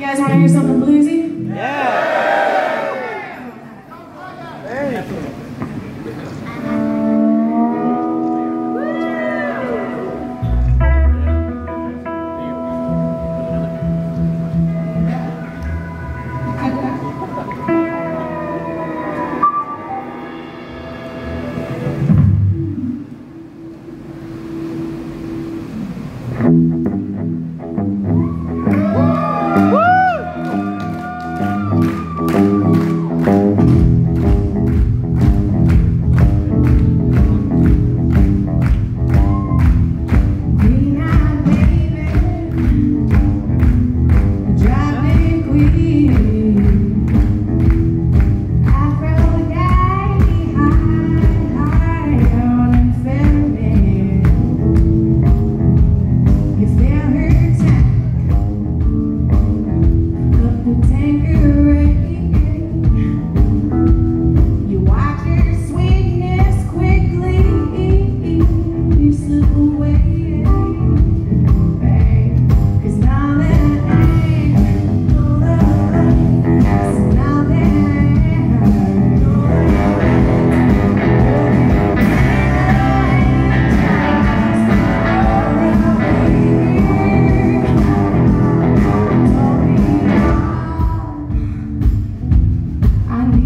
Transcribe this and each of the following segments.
You guys want to hear something bluesy?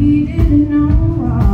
We didn't know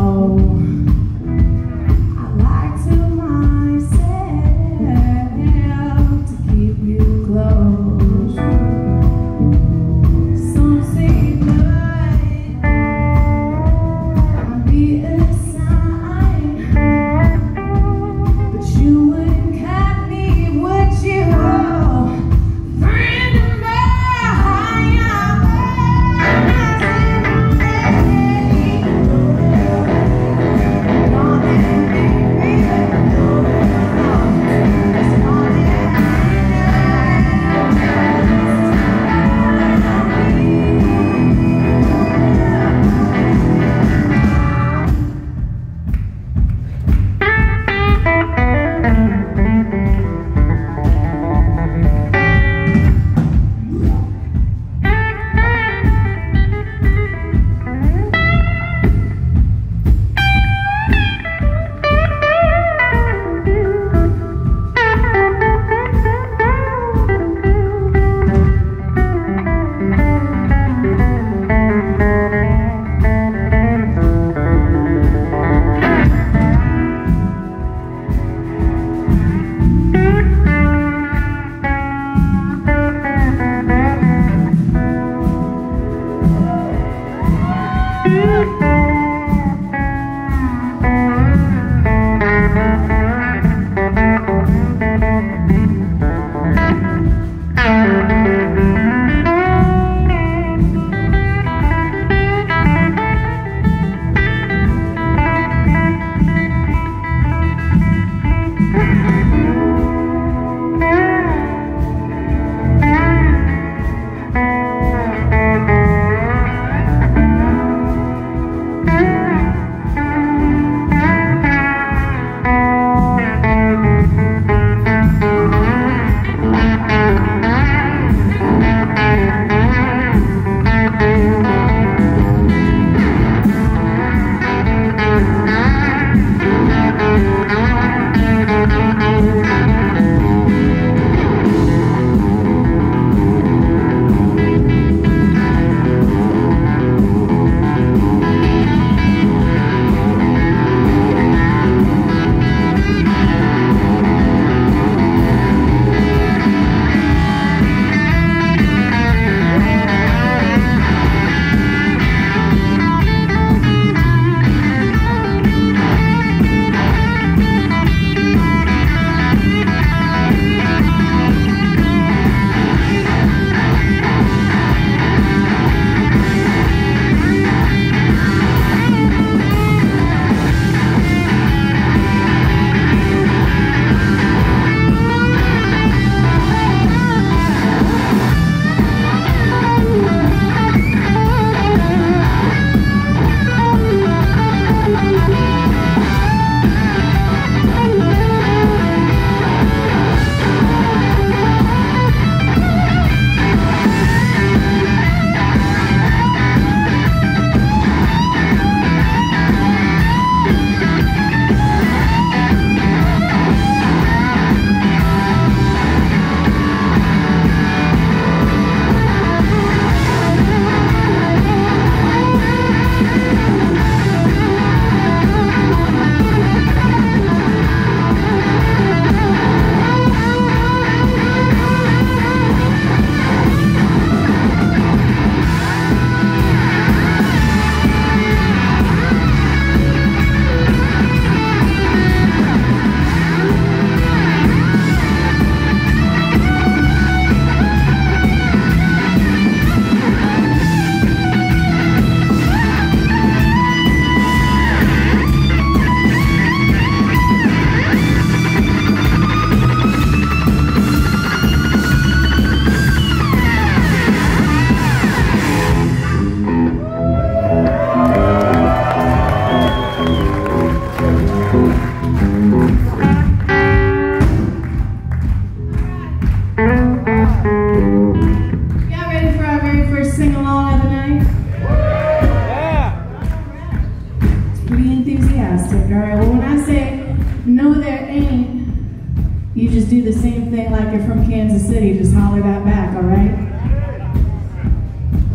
like you're from Kansas City, just holler that back, all right?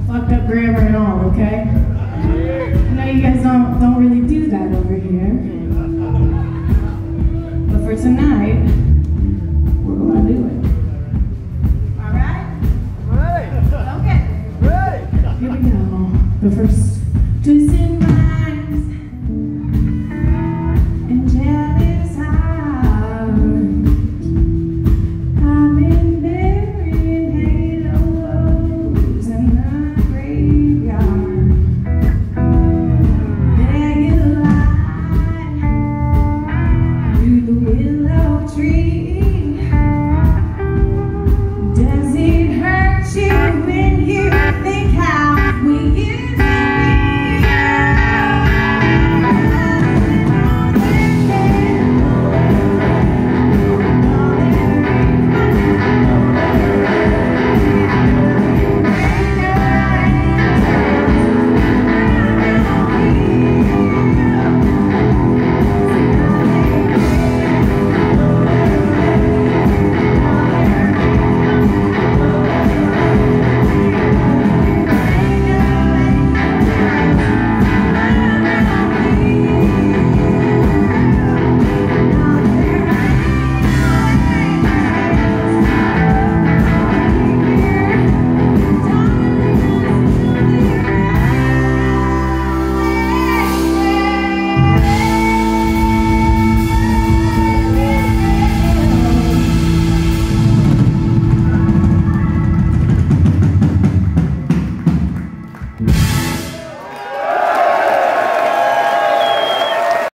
Fucked up grammar and all, okay? I know you guys don't don't really do that over here. But for tonight, we're gonna do it. All right? Ready. Okay. Ready. Here we go. The first twist in my